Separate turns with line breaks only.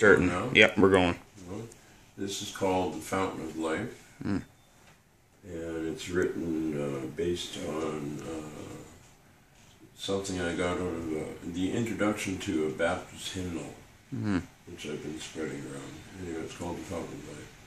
Certain.
No?
Yep, we're going.
This is called The Fountain of Life.
Mm.
And it's written uh, based on uh, something I got out of uh, the introduction to a Baptist hymnal,
Mhm.
which I've been spreading around. Anyway, it's called The Fountain of Life.